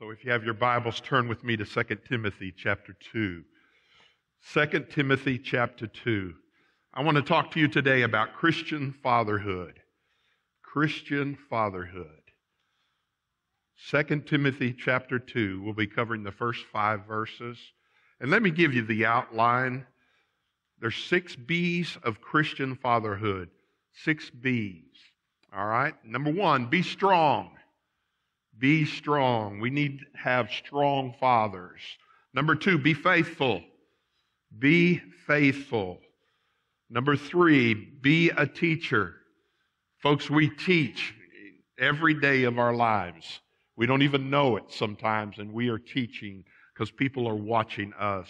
So if you have your Bibles, turn with me to 2 Timothy chapter 2. 2 Timothy chapter 2. I want to talk to you today about Christian fatherhood. Christian fatherhood. 2 Timothy chapter 2. We'll be covering the first five verses. And let me give you the outline. There's six B's of Christian fatherhood. Six B's. All right? Number one, be strong. Be strong. We need to have strong fathers. Number two, be faithful. Be faithful. Number three, be a teacher. Folks, we teach every day of our lives. We don't even know it sometimes, and we are teaching because people are watching us.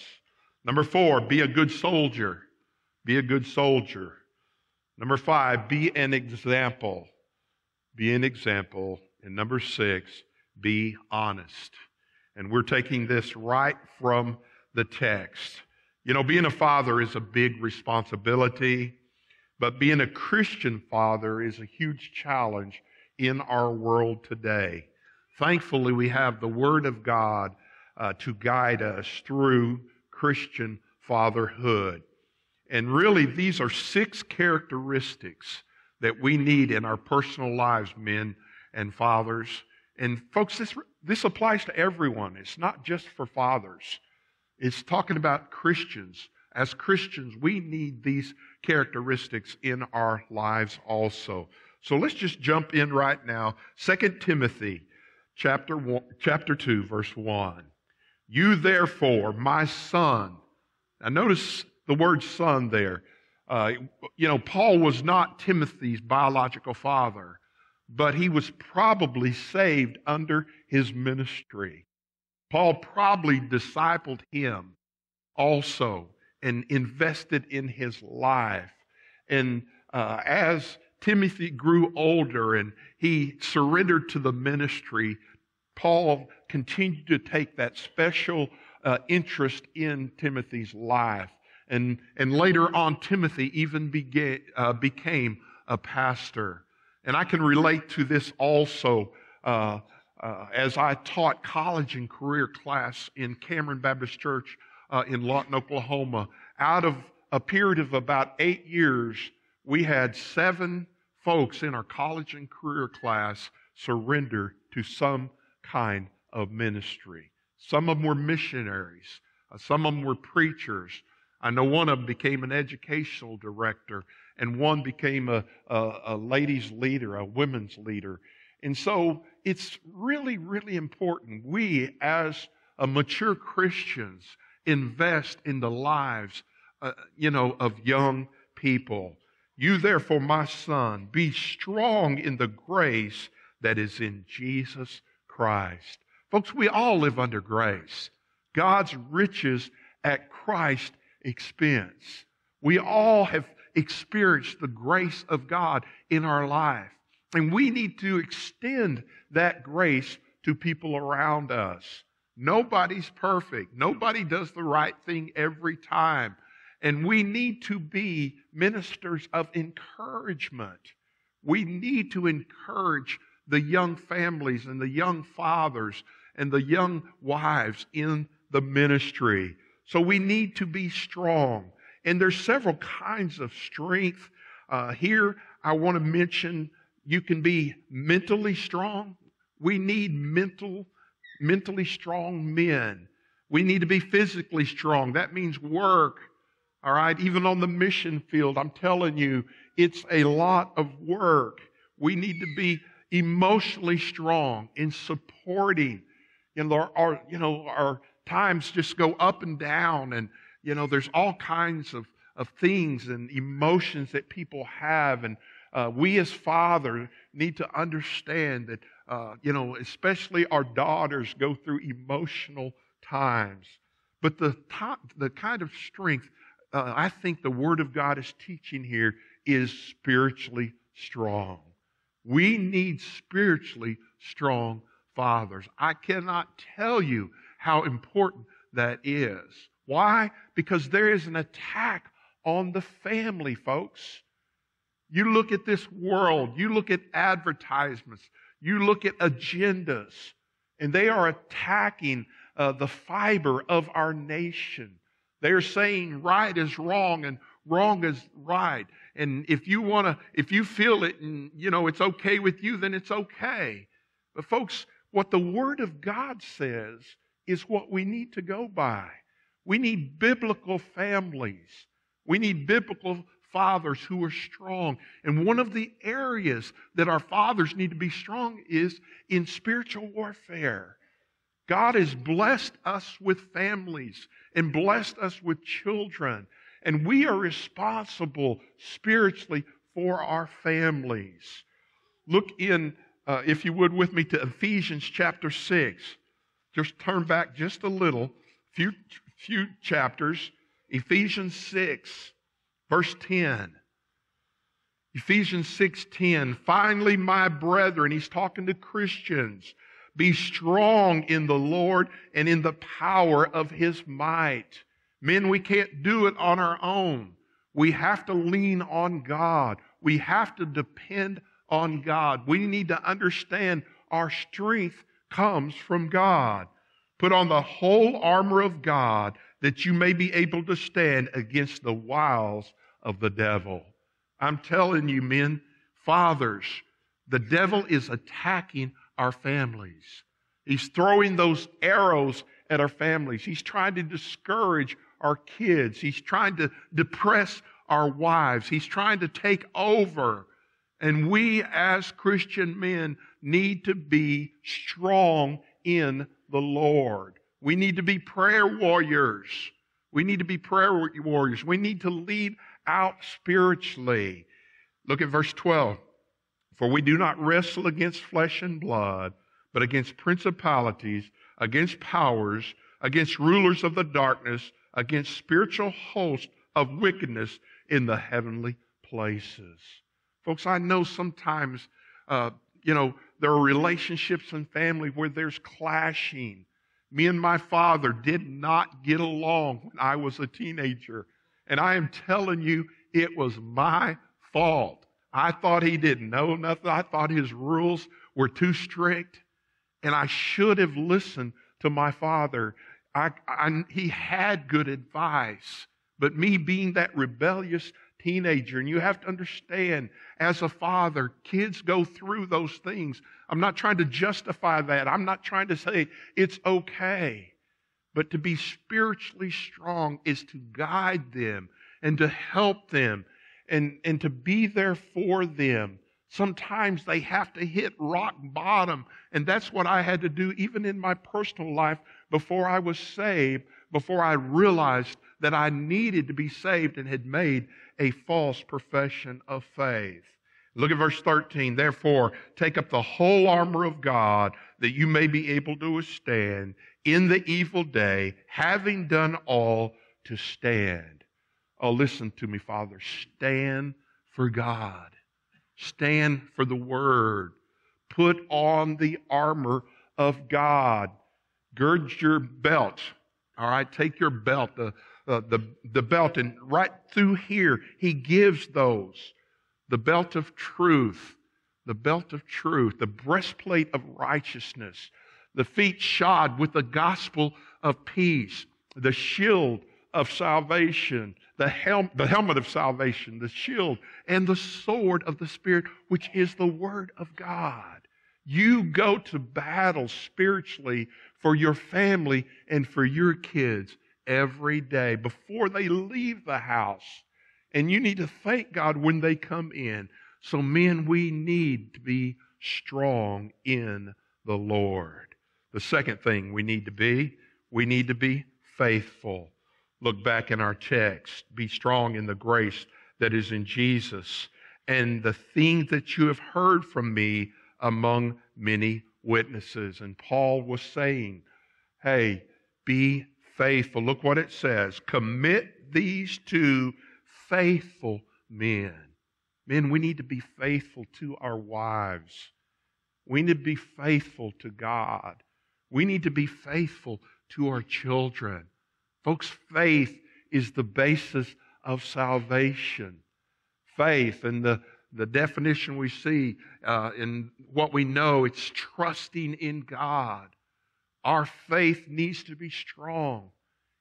Number four, be a good soldier. Be a good soldier. Number five, be an example. Be an example. And number six, be honest. And we're taking this right from the text. You know, being a father is a big responsibility, but being a Christian father is a huge challenge in our world today. Thankfully, we have the Word of God uh, to guide us through Christian fatherhood. And really, these are six characteristics that we need in our personal lives, men and fathers. And folks, this, this applies to everyone. It's not just for fathers. It's talking about Christians. As Christians, we need these characteristics in our lives also. So let's just jump in right now. 2 Timothy chapter, one, chapter 2, verse 1. You therefore, my son. Now notice the word son there. Uh, you know, Paul was not Timothy's biological father, but he was probably saved under his ministry. Paul probably discipled him also and invested in his life. And uh, as Timothy grew older and he surrendered to the ministry, Paul continued to take that special uh, interest in Timothy's life. And, and later on, Timothy even began, uh, became a pastor. And I can relate to this also uh, uh, as I taught college and career class in Cameron Baptist Church uh, in Lawton, Oklahoma. Out of a period of about eight years, we had seven folks in our college and career class surrender to some kind of ministry. Some of them were missionaries. Uh, some of them were preachers. I know one of them became an educational director, and one became a, a, a ladies' leader, a women's leader. And so it's really, really important we, as mature Christians, invest in the lives, uh, you know, of young people. You, therefore, my son, be strong in the grace that is in Jesus Christ. Folks, we all live under grace. God's riches at Christ's expense. We all have experienced the grace of God in our life. And we need to extend that grace to people around us. Nobody's perfect. Nobody does the right thing every time. And we need to be ministers of encouragement. We need to encourage the young families and the young fathers and the young wives in the ministry. So we need to be strong. And there's several kinds of strength. Uh, here, I want to mention you can be mentally strong. We need mental, mentally strong men. We need to be physically strong. That means work. All right. Even on the mission field, I'm telling you, it's a lot of work. We need to be emotionally strong in supporting. You know, our, you know, our times just go up and down and, you know, there's all kinds of, of things and emotions that people have. And uh, we as fathers need to understand that, uh, you know, especially our daughters go through emotional times. But the, top, the kind of strength uh, I think the Word of God is teaching here is spiritually strong. We need spiritually strong fathers. I cannot tell you how important that is. Why? Because there is an attack on the family, folks. You look at this world, you look at advertisements, you look at agendas, and they are attacking uh, the fiber of our nation. They're saying right is wrong and wrong is right. And if you want to, if you feel it and, you know, it's okay with you, then it's okay. But folks, what the Word of God says is what we need to go by. We need biblical families. We need biblical fathers who are strong. And one of the areas that our fathers need to be strong is in spiritual warfare. God has blessed us with families and blessed us with children. And we are responsible spiritually for our families. Look in, uh, if you would, with me to Ephesians chapter 6. Just turn back just a little, few, few chapters. Ephesians 6, verse 10. Ephesians 6:10 Finally my brethren he's talking to Christians be strong in the Lord and in the power of his might Men, we can't do it on our own. We have to lean on God. We have to depend on God. We need to understand our strength comes from God. Put on the whole armor of God that you may be able to stand against the wiles of the devil. I'm telling you, men, fathers, the devil is attacking our families. He's throwing those arrows at our families. He's trying to discourage our kids. He's trying to depress our wives. He's trying to take over. And we as Christian men need to be strong in the Lord. We need to be prayer warriors. We need to be prayer warriors. We need to lead out spiritually. Look at verse 12. For we do not wrestle against flesh and blood, but against principalities, against powers, against rulers of the darkness, against spiritual hosts of wickedness in the heavenly places. Folks, I know sometimes, uh, you know, there are relationships and family where there's clashing. Me and my father did not get along when I was a teenager. And I am telling you, it was my fault. I thought he didn't know nothing. I thought his rules were too strict. And I should have listened to my father. I, I, he had good advice, but me being that rebellious teenager, and you have to understand, as a father, kids go through those things. I'm not trying to justify that. I'm not trying to say it's okay. But to be spiritually strong is to guide them and to help them and, and to be there for them. Sometimes they have to hit rock bottom. And that's what I had to do even in my personal life before I was saved, before I realized that I needed to be saved and had made a false profession of faith. Look at verse 13. Therefore, take up the whole armor of God that you may be able to withstand in the evil day, having done all to stand. Oh, listen to me, Father. Stand for God. Stand for the Word. Put on the armor of God. Gird your belt. All right, take your belt, the, uh, the, the belt, and right through here, he gives those the belt of truth, the belt of truth, the breastplate of righteousness, the feet shod with the gospel of peace, the shield of salvation, the, helm, the helmet of salvation, the shield, and the sword of the Spirit, which is the Word of God. You go to battle spiritually for your family and for your kids every day before they leave the house. And you need to thank God when they come in. So, men, we need to be strong in the Lord. The second thing we need to be, we need to be faithful. Look back in our text. Be strong in the grace that is in Jesus and the thing that you have heard from me among many witnesses. And Paul was saying, hey, be faithful. Look what it says. Commit these to faithful men. Men, we need to be faithful to our wives. We need to be faithful to God. We need to be faithful to our children. Folks, faith is the basis of salvation. Faith and the, the definition we see uh, in what we know, it's trusting in God. Our faith needs to be strong.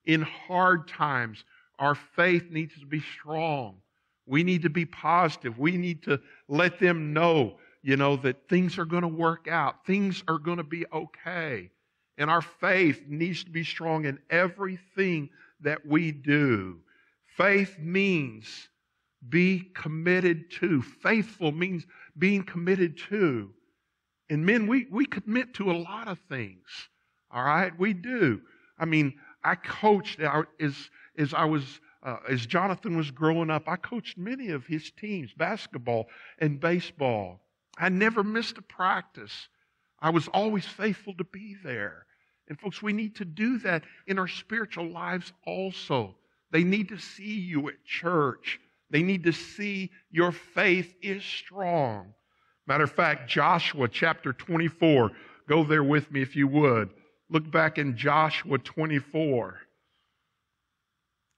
In hard times, our faith needs to be strong. We need to be positive. We need to let them know, you know, that things are going to work out. Things are going to be okay. And our faith needs to be strong in everything that we do. Faith means be committed to. Faithful means being committed to. And men, we, we commit to a lot of things. All right? We do. I mean, I coached as, as I was, uh, as Jonathan was growing up, I coached many of his teams, basketball and baseball. I never missed a practice. I was always faithful to be there. And folks, we need to do that in our spiritual lives also. They need to see you at church. They need to see your faith is strong. Matter of fact, Joshua chapter 24, go there with me if you would. Look back in Joshua 24.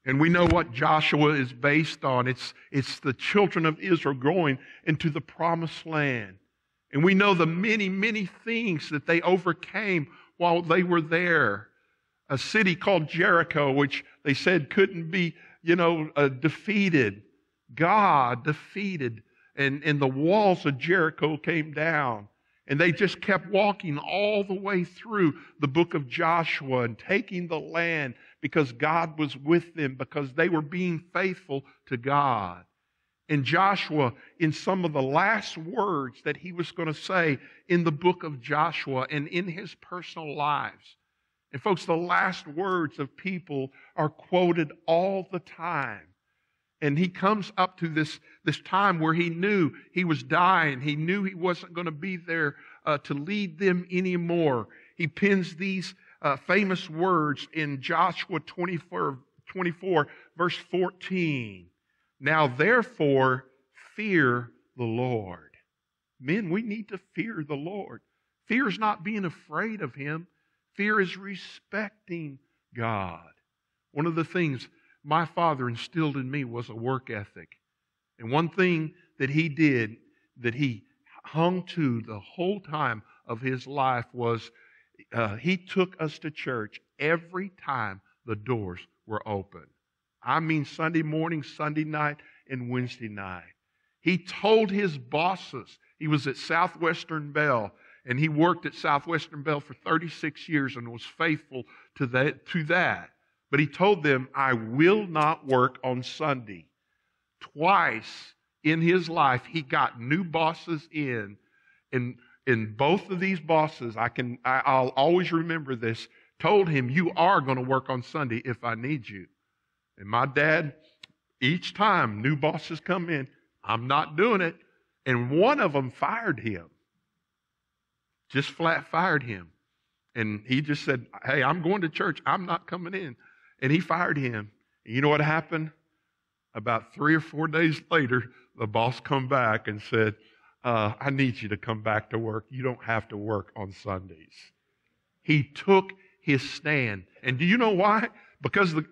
And we know what Joshua is based on. It's, it's the children of Israel going into the promised land. And we know the many, many things that they overcame while they were there. A city called Jericho, which they said couldn't be, you know, uh, defeated. God defeated, and, and the walls of Jericho came down. And they just kept walking all the way through the book of Joshua and taking the land because God was with them, because they were being faithful to God. And Joshua, in some of the last words that he was going to say in the book of Joshua and in his personal lives. And folks, the last words of people are quoted all the time. And he comes up to this, this time where he knew he was dying. He knew he wasn't going to be there uh, to lead them anymore. He pins these uh, famous words in Joshua 24, 24, verse 14. Now, therefore, fear the Lord. Men, we need to fear the Lord. Fear is not being afraid of Him, fear is respecting God. One of the things my father instilled in me was a work ethic. And one thing that he did that he hung to the whole time of his life was uh, he took us to church every time the doors were open. I mean, Sunday morning, Sunday night, and Wednesday night. He told his bosses, he was at Southwestern Bell, and he worked at Southwestern Bell for 36 years and was faithful to that. To that. But he told them, I will not work on Sunday. Twice in his life, he got new bosses in. And, and both of these bosses, I can, I, I'll always remember this, told him, You are going to work on Sunday if I need you. And my dad, each time new bosses come in, I'm not doing it. And one of them fired him. Just flat fired him. And he just said, Hey, I'm going to church. I'm not coming in. And he fired him. And you know what happened? About three or four days later, the boss come back and said, uh, I need you to come back to work. You don't have to work on Sundays. He took his stand. And do you know why? Because the,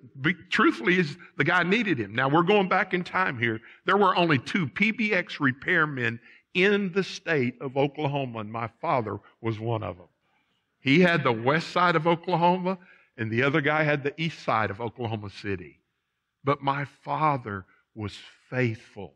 truthfully, is the guy needed him. Now we're going back in time here. There were only two PBX repairmen in the state of Oklahoma, and my father was one of them. He had the west side of Oklahoma, and the other guy had the east side of Oklahoma City. But my father was faithful,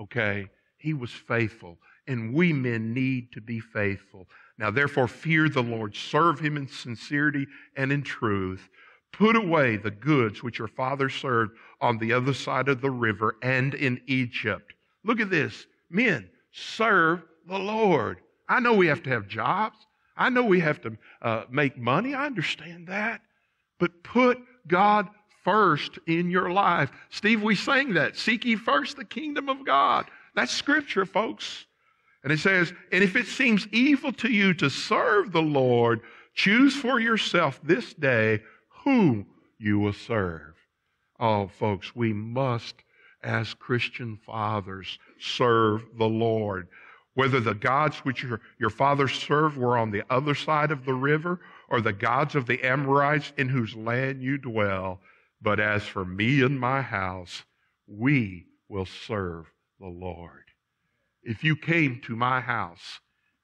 okay? He was faithful. And we men need to be faithful. Now, therefore, fear the Lord, serve him in sincerity and in truth. Put away the goods which your father served on the other side of the river and in Egypt. Look at this. Men, serve the Lord. I know we have to have jobs. I know we have to uh, make money. I understand that. But put God first in your life. Steve, we sang that. Seek ye first the kingdom of God. That's scripture, folks. And it says, and if it seems evil to you to serve the Lord, choose for yourself this day whom you will serve. Oh, folks, we must, as Christian fathers, serve the Lord. Whether the gods which your, your fathers served were on the other side of the river or the gods of the Amorites in whose land you dwell. But as for me and my house, we will serve the Lord. If you came to my house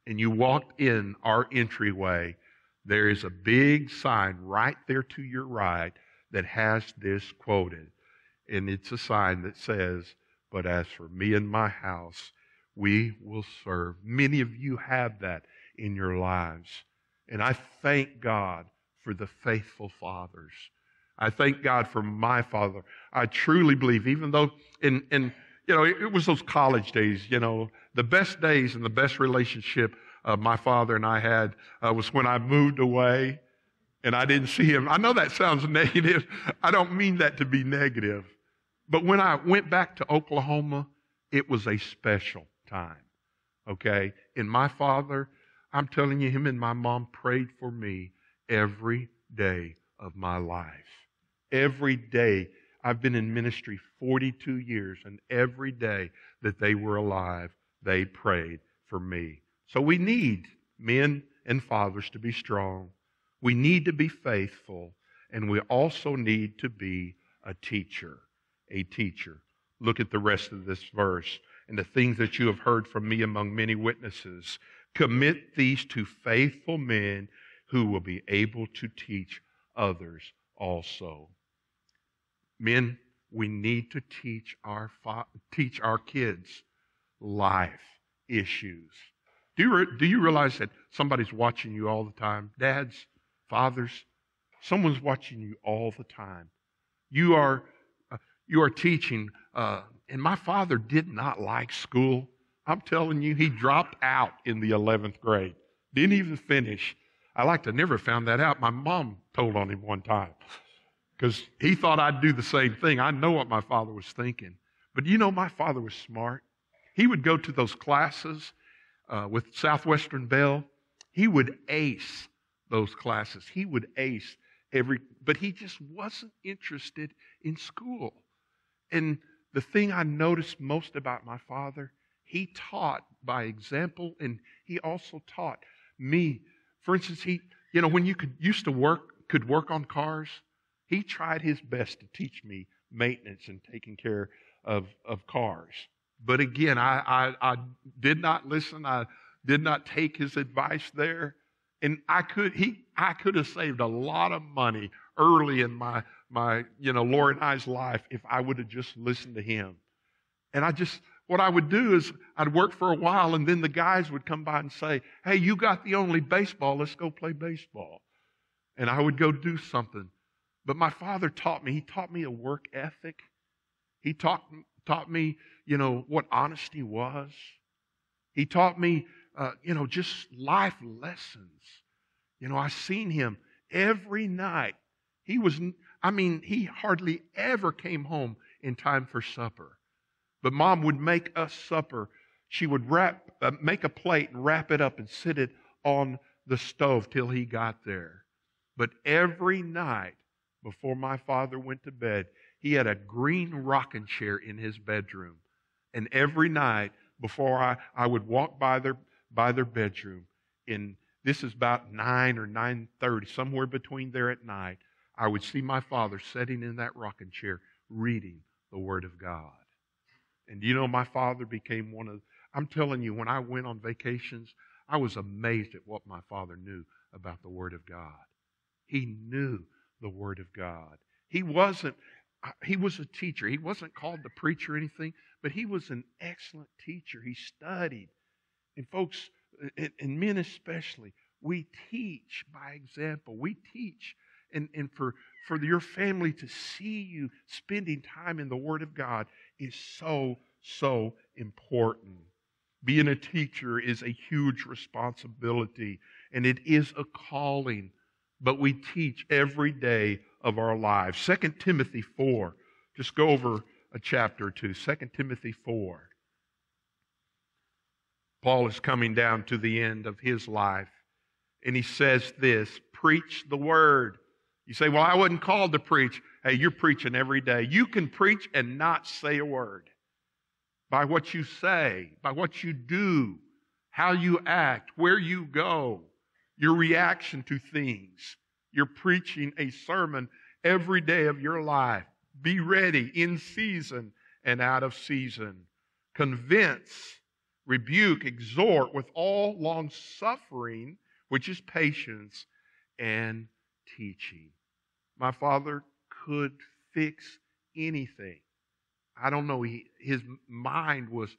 and you walked in our entryway, there is a big sign right there to your right that has this quoted. And it's a sign that says, But as for me and my house, we will serve. Many of you have that in your lives. And I thank God for the faithful fathers. I thank God for my father. I truly believe, even though in, in you know, it, was those college days, you know, the best days and the best relationship uh, my father and I had uh, was when I moved away and I didn't see him. I know that sounds negative. I don't mean that to be negative. But when I went back to Oklahoma, it was a special time. Okay? And my father, I'm telling you, him and my mom prayed for me every day of my life. Every day I've been in ministry 42 years, and every day that they were alive, they prayed for me. So we need men and fathers to be strong. We need to be faithful, and we also need to be a teacher. A teacher. Look at the rest of this verse. And the things that you have heard from me among many witnesses, commit these to faithful men who will be able to teach others also. Men, we need to teach our, teach our kids life issues. Do you, do you realize that somebody's watching you all the time? Dads, fathers, someone's watching you all the time. You are, you are teaching, uh, and my father did not like school. I'm telling you, he dropped out in the 11th grade. Didn't even finish. I like to never found that out. My mom told on him one time because he thought I'd do the same thing. I know what my father was thinking. But you know, my father was smart. He would go to those classes uh, with Southwestern Bell. He would ace those classes. He would ace every, but he just wasn't interested in school. And the thing I noticed most about my father, he taught by example, and he also taught me. For instance, he, you know, when you could used to work, could work on cars, he tried his best to teach me maintenance and taking care of, of cars. But again, I, I, I did not listen. I did not take his advice there. And I could, he, I could have saved a lot of money early in my, my, you know, Laura and I's life if I would have just listened to him. And I just, what I would do is I'd work for a while and then the guys would come by and say, Hey, you got the only baseball. Let's go play baseball. And I would go do something. But my father taught me, he taught me a work ethic. He taught, taught me, you know, what honesty was. He taught me, uh, you know, just life lessons. You know, I seen him every night. He was, I mean, he hardly ever came home in time for supper. But mom would make us supper. She would wrap, uh, make a plate and wrap it up and sit it on the stove till he got there. But every night, before my father went to bed, he had a green rocking chair in his bedroom. And every night before I, I would walk by their, by their bedroom, in this is about 9 or 9.30, somewhere between there at night, I would see my father sitting in that rocking chair reading the Word of God. And you know, my father became one of, I'm telling you, when I went on vacations, I was amazed at what my father knew about the Word of God. He knew the Word of God. He wasn't, he was a teacher. He wasn't called to preach or anything, but he was an excellent teacher. He studied. And folks, and men especially, we teach by example. We teach. And, and for, for your family to see you spending time in the Word of God is so, so important. Being a teacher is a huge responsibility, and it is a calling but we teach every day of our lives. 2 Timothy 4. Just go over a chapter or two. 2 Timothy 4. Paul is coming down to the end of his life, and he says this Preach the word. You say, Well, I wasn't called to preach. Hey, you're preaching every day. You can preach and not say a word. By what you say, by what you do, how you act, where you go your reaction to things. You're preaching a sermon every day of your life. Be ready in season and out of season. Convince, rebuke, exhort with all long suffering, which is patience, and teaching. My father could fix anything. I don't know. He, his mind was,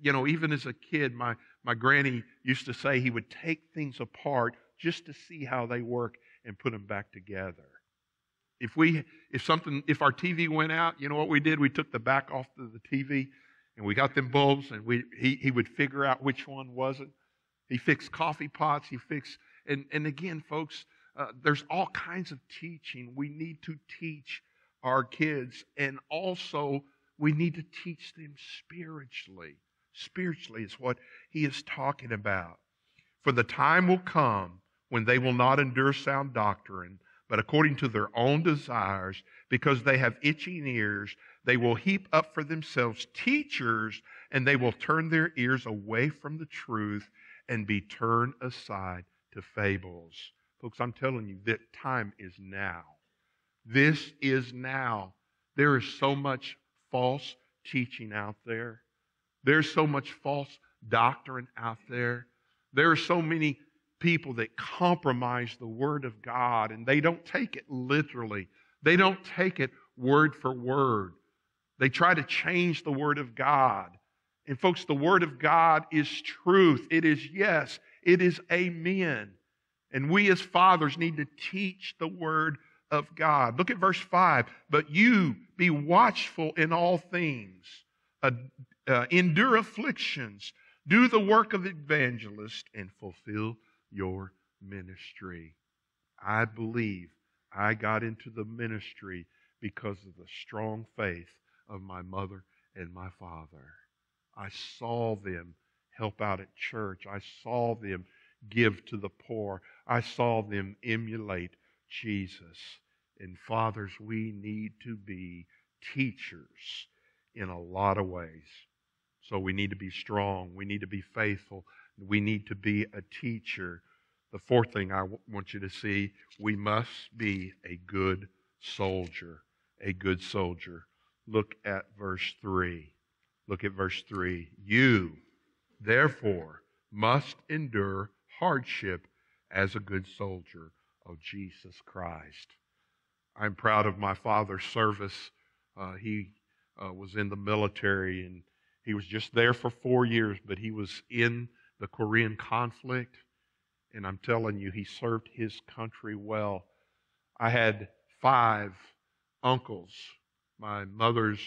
you know, even as a kid, my, my granny used to say he would take things apart just to see how they work and put them back together. If we, if something, if our TV went out, you know what we did? We took the back off of the TV and we got them bulbs and we, he, he would figure out which one wasn't. He fixed coffee pots. He fixed, and, and again, folks, uh, there's all kinds of teaching. We need to teach our kids and also we need to teach them spiritually. Spiritually is what he is talking about. For the time will come when they will not endure sound doctrine, but according to their own desires, because they have itching ears, they will heap up for themselves teachers, and they will turn their ears away from the truth and be turned aside to fables. Folks, I'm telling you, that time is now. This is now. There is so much false teaching out there. There's so much false doctrine out there. There are so many people that compromise the Word of God and they don't take it literally. They don't take it word for word. They try to change the Word of God. And folks, the Word of God is truth. It is yes. It is amen. And we as fathers need to teach the Word of God. Look at verse 5. But you be watchful in all things, uh, uh, endure afflictions, do the work of evangelist, and fulfill your ministry. I believe I got into the ministry because of the strong faith of my mother and my father. I saw them help out at church. I saw them give to the poor. I saw them emulate Jesus. And fathers, we need to be teachers in a lot of ways. So we need to be strong. We need to be faithful. We need to be a teacher. The fourth thing I w- want you to see we must be a good soldier. A good soldier. Look at verse 3. Look at verse 3. You, therefore, must endure hardship as a good soldier of Jesus Christ. I'm proud of my father's service. Uh, he uh, was in the military and he was just there for four years, but he was in the Korean conflict. And I'm telling you, he served his country well. I had five uncles, my mother's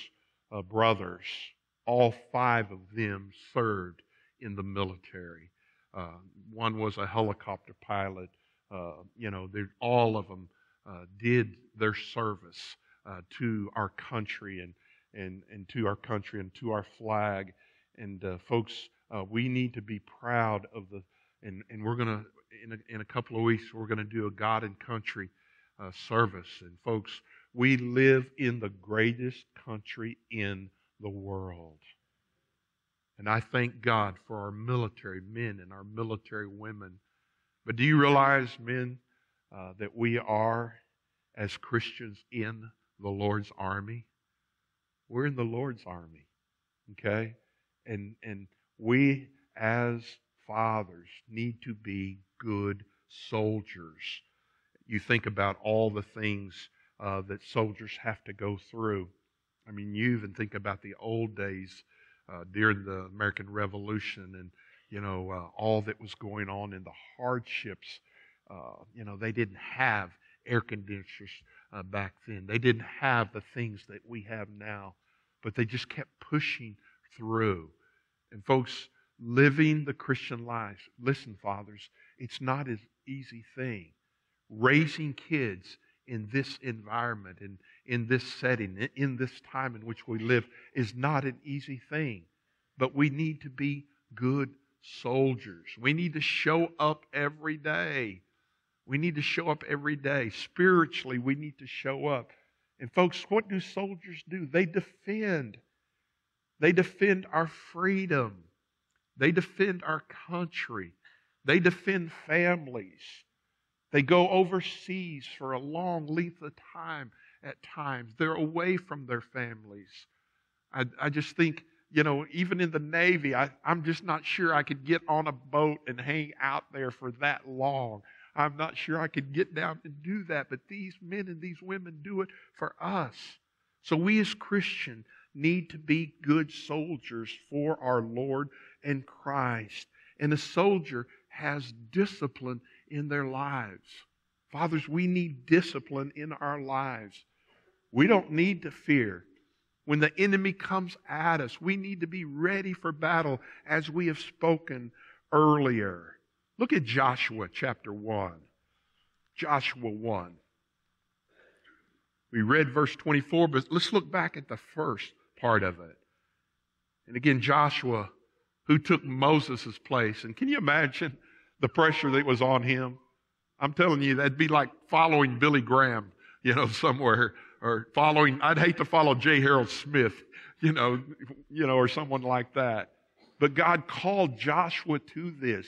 uh, brothers. All five of them served in the military. Uh, one was a helicopter pilot. Uh, you know, all of them uh, did their service uh, to our country and, and, and to our country and to our flag. And uh, folks, uh, we need to be proud of the, and, and we're going to, in a, couple of weeks, we're going to do a God and country service. And folks, we live in the greatest country in the world. And I thank God for our military men and our military women. But do you realize, men, uh, that we are, as Christians, in the Lord's army. We're in the Lord's army, okay? And, and we, as fathers, need to be good soldiers. You think about all the things uh, that soldiers have to go through. I mean, you even think about the old days uh, during the American Revolution and, you know, uh, all that was going on and the hardships uh, you know, they didn't have air conditioners uh, back then. They didn't have the things that we have now, but they just kept pushing through. And folks, living the Christian life, listen, fathers, it's not an easy thing. Raising kids in this environment and in this setting, in this time in which we live, is not an easy thing. But we need to be good soldiers. We need to show up every day. We need to show up every day. Spiritually, we need to show up. And, folks, what do soldiers do? They defend. They defend our freedom. They defend our country. They defend families. They go overseas for a long length of time at times. They're away from their families. I, I just think, you know, even in the Navy, I, I'm just not sure I could get on a boat and hang out there for that long. I'm not sure I could get down and do that, but these men and these women do it for us. So we as Christians need to be good soldiers for our Lord and Christ. And a soldier has discipline in their lives. Fathers, we need discipline in our lives. We don't need to fear. When the enemy comes at us, we need to be ready for battle as we have spoken earlier. Look at Joshua chapter 1. Joshua 1. We read verse 24, but let's look back at the first part of it. And again, Joshua, who took Moses' place. And can you imagine the pressure that was on him? I'm telling you, that'd be like following Billy Graham, you know, somewhere, or following, I'd hate to follow J. Harold Smith, you know, you know, or someone like that. But God called Joshua to this.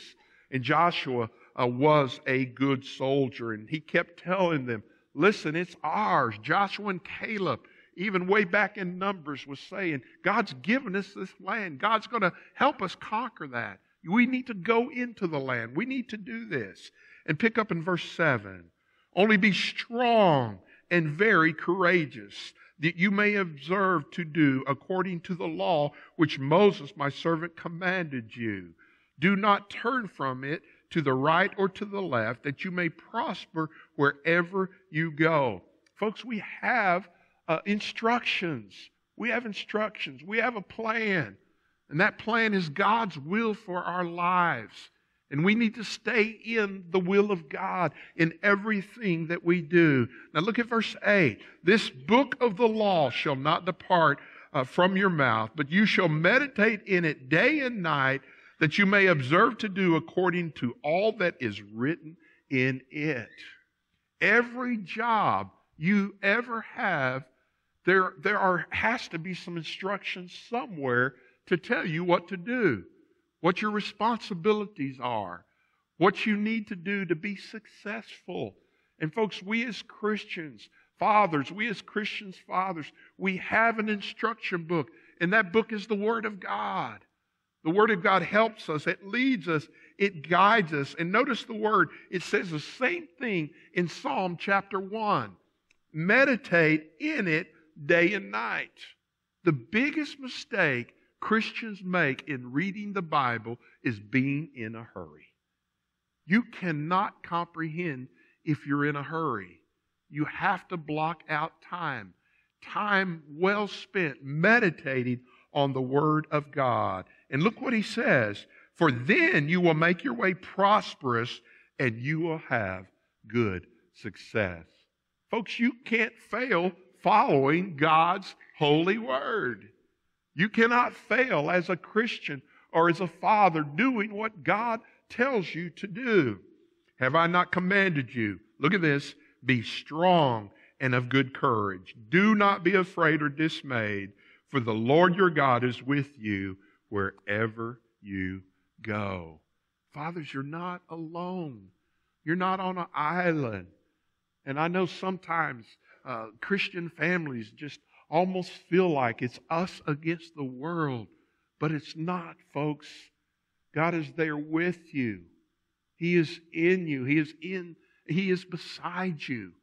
And Joshua uh, was a good soldier. And he kept telling them, listen, it's ours. Joshua and Caleb, even way back in Numbers, was saying, God's given us this land. God's going to help us conquer that. We need to go into the land. We need to do this. And pick up in verse 7. Only be strong and very courageous, that you may observe to do according to the law which Moses, my servant, commanded you. Do not turn from it to the right or to the left, that you may prosper wherever you go. Folks, we have uh, instructions. We have instructions. We have a plan. And that plan is God's will for our lives. And we need to stay in the will of God in everything that we do. Now look at verse 8. This book of the law shall not depart uh, from your mouth, but you shall meditate in it day and night that you may observe to do according to all that is written in it. Every job you ever have, there, there are, has to be some instructions somewhere to tell you what to do, what your responsibilities are, what you need to do to be successful. And folks, we as Christians, fathers, we as Christians, fathers, we have an instruction book, and that book is the Word of God. The Word of God helps us, it leads us, it guides us. And notice the word, it says the same thing in Psalm chapter 1. Meditate in it day and night. The biggest mistake Christians make in reading the Bible is being in a hurry. You cannot comprehend if you're in a hurry. You have to block out time, time well spent meditating on the Word of God. And look what he says For then you will make your way prosperous and you will have good success. Folks, you can't fail following God's holy word. You cannot fail as a Christian or as a father doing what God tells you to do. Have I not commanded you? Look at this. Be strong and of good courage. Do not be afraid or dismayed, for the Lord your God is with you wherever you go. Fathers, you're not alone. You're not on an island. And I know sometimes uh, Christian families just almost feel like it's us against the world, but it's not, folks. God is there with you. He is in you. He is in, He is beside you.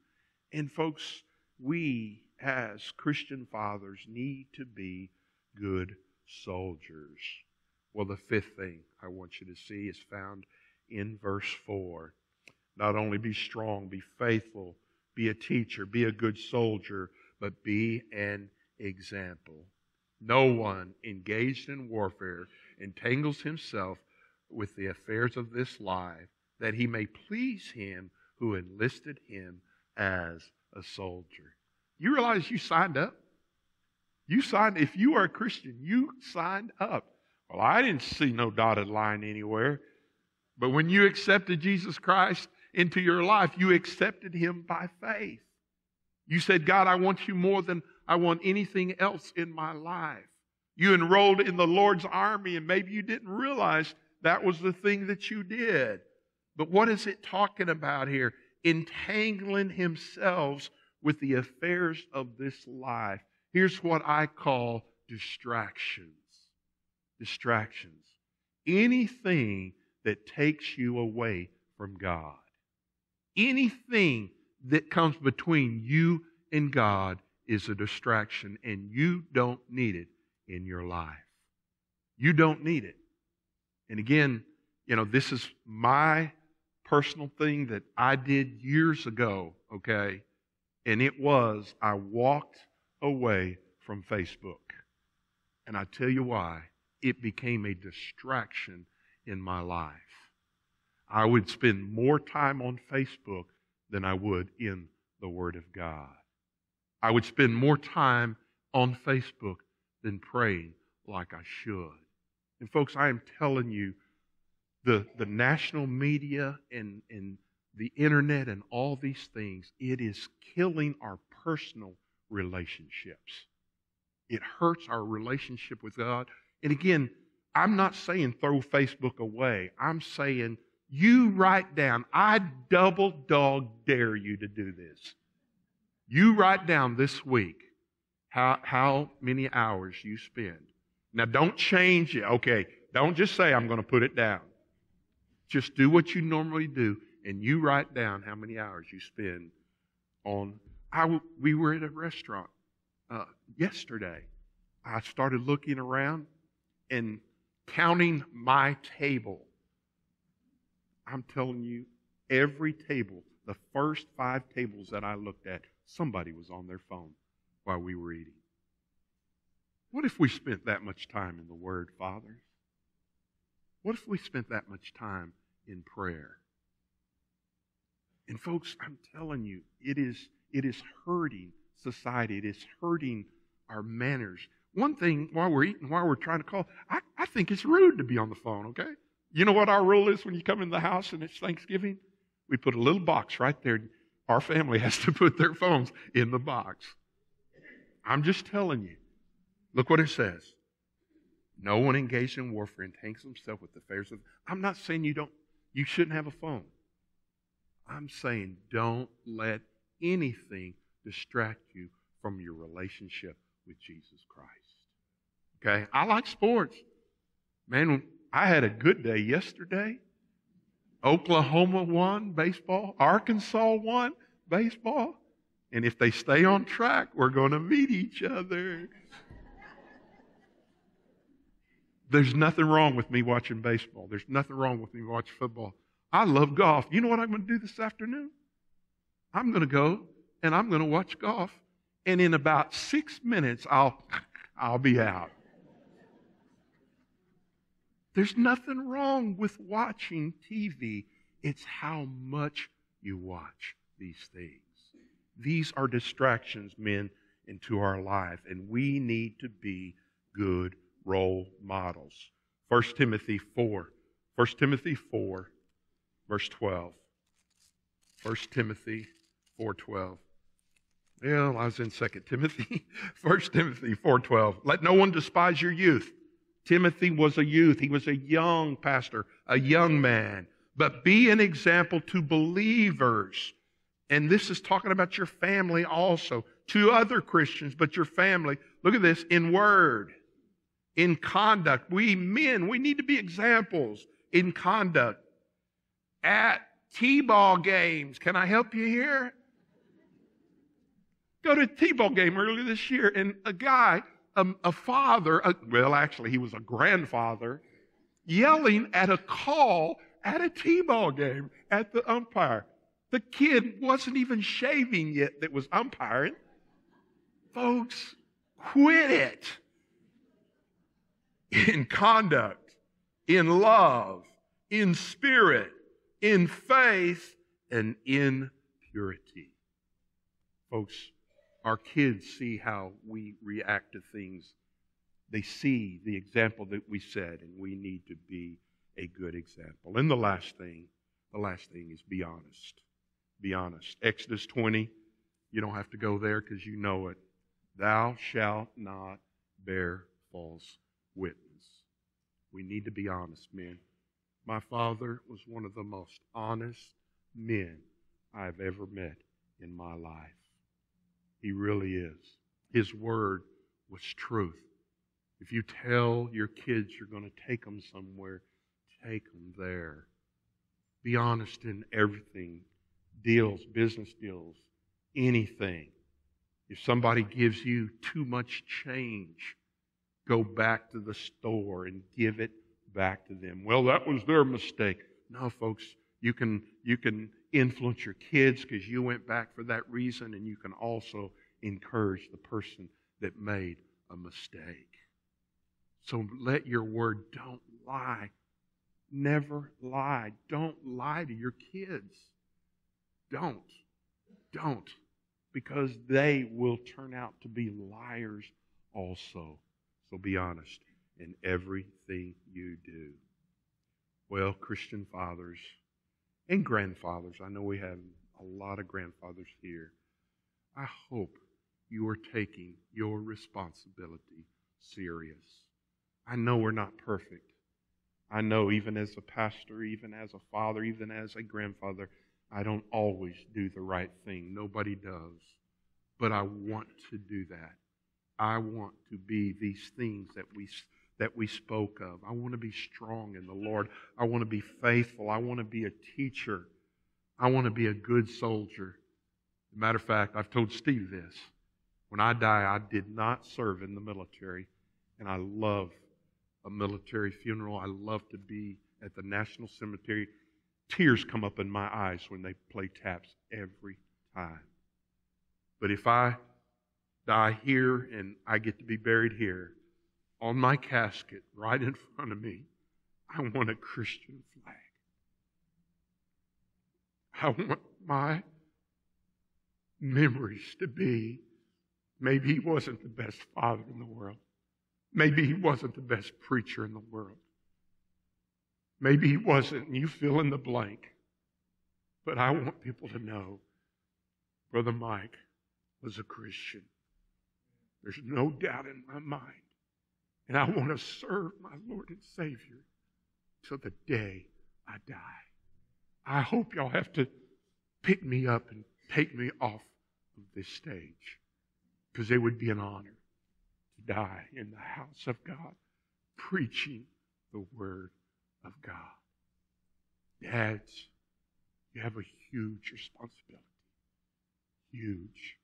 And folks, we as Christian fathers need to be good soldiers. Well, the fifth thing I want you to see is found in verse 4. Not only be strong, be faithful, be a teacher, be a good soldier, but be an example. No one engaged in warfare entangles himself with the affairs of this life, that he may please him who enlisted him as a soldier. You realize you signed up? You signed, if you are a Christian, you signed up. Well, I didn't see no dotted line anywhere. But when you accepted Jesus Christ into your life, you accepted him by faith. You said, God, I want you more than I want anything else in my life. You enrolled in the Lord's army, and maybe you didn't realize that was the thing that you did. But what is it talking about here? Entangling himself with the affairs of this life. Here's what I call distractions. Distractions. Anything that takes you away from God. Anything that comes between you and God is a distraction, and you don't need it in your life. You don't need it. And again, you know, this is my personal thing that I did years ago, okay? And it was I walked away from Facebook. And I tell you why. It became a distraction in my life. I would spend more time on Facebook than I would in the Word of God. I would spend more time on Facebook than praying like I should. And folks, I am telling you, the, the national media and, and the internet and all these things, it is killing our personal relationships. It hurts our relationship with God. And again, I'm not saying throw Facebook away. I'm saying you write down, I double dog dare you to do this. You write down this week how, how many hours you spend. Now, don't change it. Okay, don't just say, I'm going to put it down. Just do what you normally do, and you write down how many hours you spend on. I, we were at a restaurant uh, yesterday. I started looking around and counting my table. I'm telling you, every table, the first five tables that I looked at, somebody was on their phone while we were eating. What if we spent that much time in the Word, Father? What if we spent that much time in prayer? And folks, I'm telling you, it is, it is hurting society. It is hurting our manners. One thing while we're eating, while we're trying to call, I, I think it's rude to be on the phone, okay? You know what our rule is when you come in the house and it's Thanksgiving? We put a little box right there. Our family has to put their phones in the box. I'm just telling you. Look what it says. No one engaged in warfare entangles himself with the affairs of. I'm not saying you don't, you shouldn't have a phone. I'm saying don't let anything distract you from your relationship with Jesus Christ. Okay? I like sports. Man, I had a good day yesterday. Oklahoma won baseball. Arkansas won baseball. And if they stay on track, we're going to meet each other. There's nothing wrong with me watching baseball. There's nothing wrong with me watching football. I love golf. You know what I'm going to do this afternoon? I'm going to go and I'm going to watch golf. And in about six minutes, I'll, I'll be out. There's nothing wrong with watching TV. It's how much you watch these things. These are distractions, men, into our life, and we need to be good role models. 1 Timothy 4. 1 Timothy 4, verse 12. 1 Timothy 4.12. Well, I was in 2 Timothy. 1 Timothy 4.12. Let no one despise your youth. Timothy was a youth. He was a young pastor, a young man. But be an example to believers. And this is talking about your family also. To other Christians, but your family. Look at this. In word, in conduct. We men, we need to be examples in conduct. At T-ball games, can I help you here? Go to a T-ball game earlier this year, and a guy, a, a father, a, well, actually, he was a grandfather, yelling at a call at a T-ball game at the umpire. The kid wasn't even shaving yet that was umpiring. Folks, quit it in conduct, in love, in spirit, in faith, and in purity. Folks, our kids see how we react to things. They see the example that we set, and we need to be a good example. And the last thing, the last thing is be honest. Be honest. Exodus 20, you don't have to go there because you know it. Thou shalt not bear false witness. We need to be honest, men. My father was one of the most honest men I've ever met in my life. He really is. His word was truth. If you tell your kids you're going to take them somewhere, take them there. Be honest in everything. deals, business deals, anything. If somebody gives you too much change, go back to the store and give it back to them. Well, that was their mistake. No, folks, you can, you can influence your kids because you went back for that reason, and you can also encourage the person that made a mistake. So let your word don't lie. Never lie. Don't lie to your kids. Don't. Don't. Because they will turn out to be liars also. So be honest in everything you do. Well, Christian fathers and grandfathers, I know we have a lot of grandfathers here. I hope you are taking your responsibility serious. I know we're not perfect. I know even as a pastor, even as a father, even as a grandfather, I don't always do the right thing. Nobody does. But I want to do that. I want to be these things that we that we spoke of. I want to be strong in the Lord. I want to be faithful. I want to be a teacher. I want to be a good soldier. matter of fact, I've told Steve this. When I die, I did not serve in the military, and I love a military funeral. I love to be at the National Cemetery. Tears come up in my eyes when they play taps every time. But if I die here and I get to be buried here, on my casket, right in front of me, I want a Christian flag. I want my memories to be maybe he wasn't the best father in the world. Maybe he wasn't the best preacher in the world. Maybe he wasn't, and you fill in the blank. But I want people to know Brother Mike was a Christian. There's no doubt in my mind. And I want to serve my Lord and Savior till the day I die. I hope y'all have to pick me up and take me off of this stage because it would be an honor to die in the house of God preaching the Word of God. Dads, you have a huge responsibility. Huge.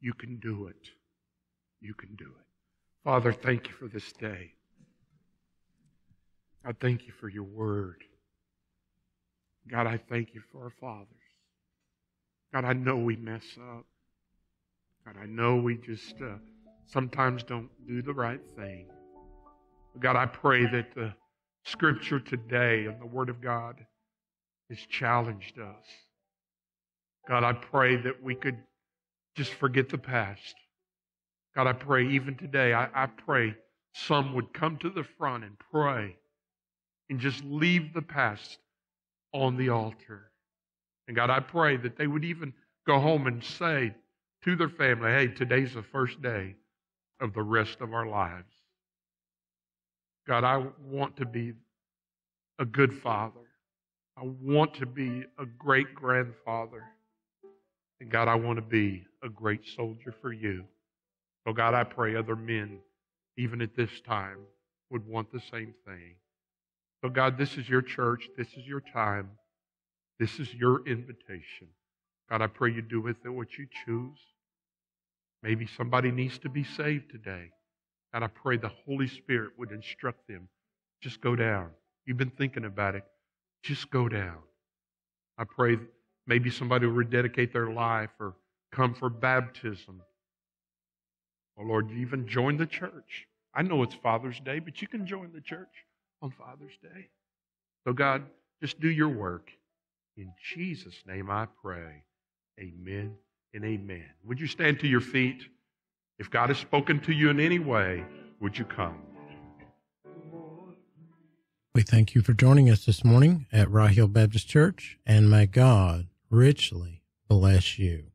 You can do it. You can do it. Father, thank you for this day. I thank you for your word. God, I thank you for our fathers. God, I know we mess up. God, I know we just uh, sometimes don't do the right thing. But God, I pray that the scripture today and the Word of God has challenged us. God, I pray that we could just forget the past. God, I pray even today, I, I pray some would come to the front and pray and just leave the past on the altar. And God, I pray that they would even go home and say to their family, hey, today's the first day of the rest of our lives. God, I want to be a good father. I want to be a great grandfather. And God, I want to be a great soldier for you. Oh God, I pray other men, even at this time, would want the same thing. So, God, this is your church. This is your time. This is your invitation. God, I pray you do with it what you choose. Maybe somebody needs to be saved today. God, I pray the Holy Spirit would instruct them. Just go down. You've been thinking about it. Just go down. I pray maybe somebody will rededicate their life or come for baptism Oh, Lord, you even join the church. I know it's Father's Day, but you can join the church on Father's Day. So, God, just do your work. In Jesus' name I pray. Amen and amen. Would you stand to your feet? If God has spoken to you in any way, would you come? We thank you for joining us this morning at Rye Baptist Church, and may God richly bless you.